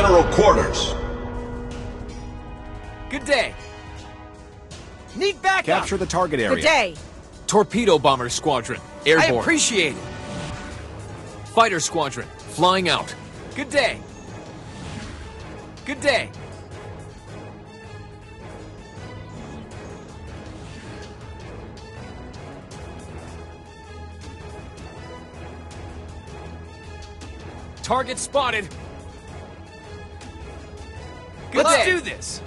General Quarters. Good day. Need backup. Capture the target area. Good day. Torpedo Bomber Squadron, airborne. I airborne. appreciate it. Fighter Squadron, flying out. Good day. Good day. Target spotted. Good Let's day. do this.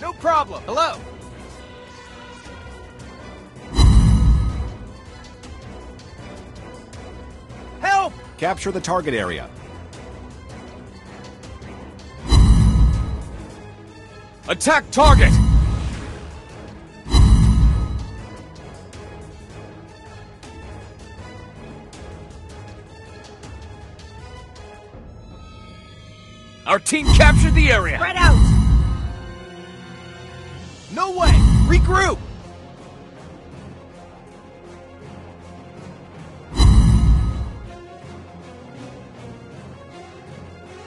No problem. Hello. Help! Capture the target area. Attack target! Our team captured the area! Spread out. No way! Regroup!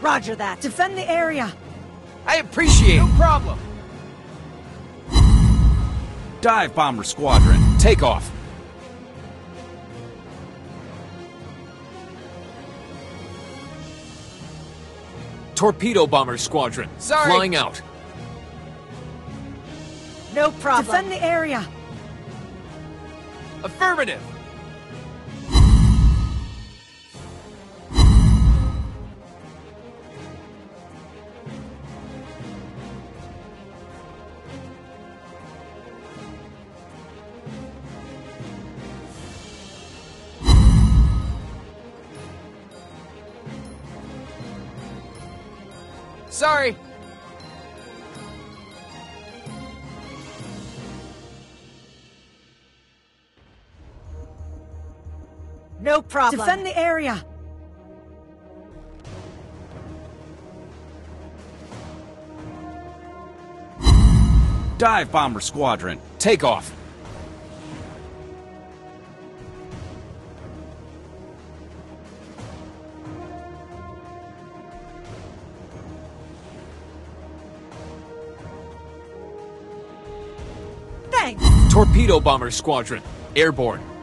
Roger that. Defend the area. I appreciate No problem. Dive Bomber Squadron. Take off! Torpedo Bomber Squadron, Sorry. flying out. No problem. Defend the area. Affirmative. Sorry. No problem. Defend the area. Dive Bomber Squadron. Take off. Torpedo Bomber Squadron, airborne.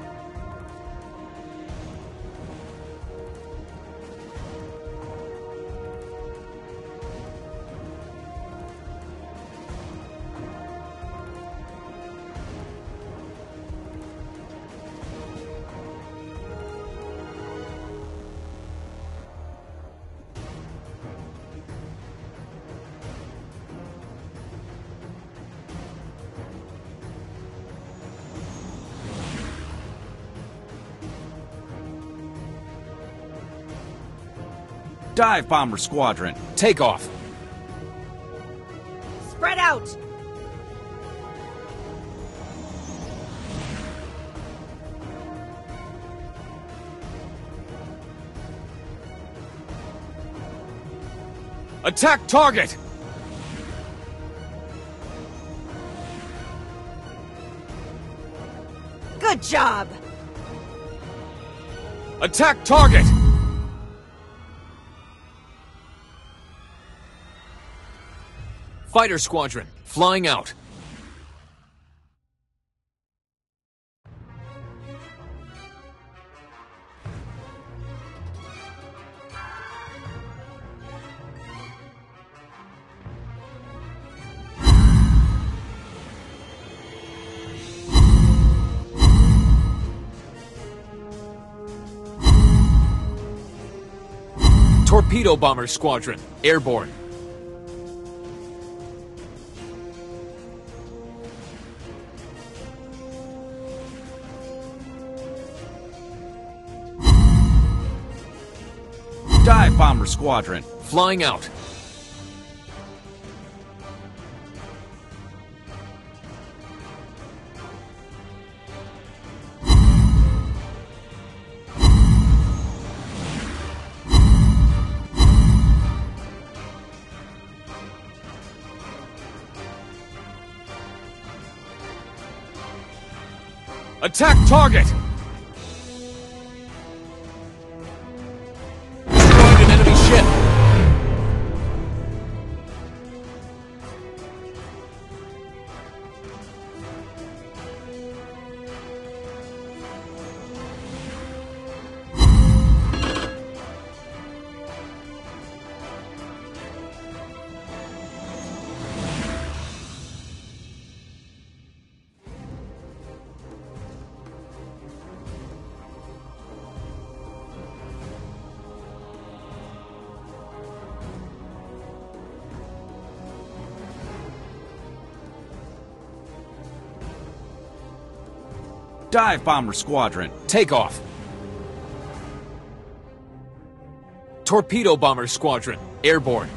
Dive Bomber Squadron. Take off. Spread out. Attack target! Good job. Attack target! Fighter Squadron, flying out. Torpedo Bomber Squadron, airborne. Dive Bomber Squadron, flying out. Attack target! Dive Bomber Squadron. Take off! Torpedo Bomber Squadron, airborne.